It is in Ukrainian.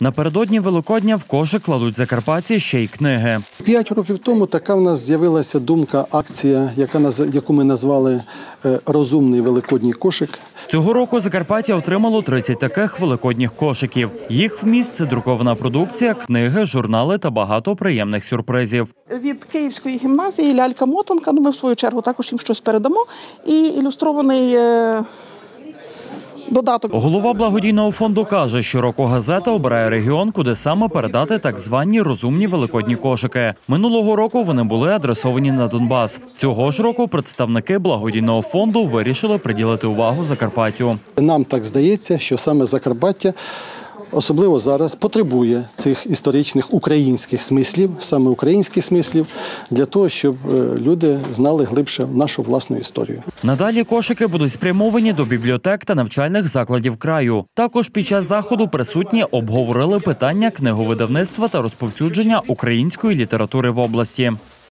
Напередодні Великодня в кошик кладуть закарпатці ще й книги. П'ять років тому така в нас з'явилася думка, акція, яка наз- яку ми назвали е, Розумний великодній кошик. Цього року Закарпаття отримало 30 таких великодніх кошиків. Їх вміст це друкована продукція, книги, журнали та багато приємних сюрпризів. від Київської гімназії лялька Мотанка. Ну, ми в свою чергу також їм щось передамо. І ілюстрований е, додаток. Голова благодійного фонду каже, що року газета обирає регіон, куди саме передати так звані розумні великодні кошики. Минулого року вони були адресовані на Донбас. Цього ж року представники благодійного фонду вирішили приділити увагу Закарпаттю. Нам так здається, що саме Закарпаття. Особливо зараз потребує цих історичних українських смислів, саме українських смислів, для того, щоб е, люди знали глибше нашу власну історію. Надалі кошики будуть спрямовані до бібліотек та навчальних закладів краю. Також під час заходу присутні обговорили питання книговидавництва та розповсюдження української літератури в області.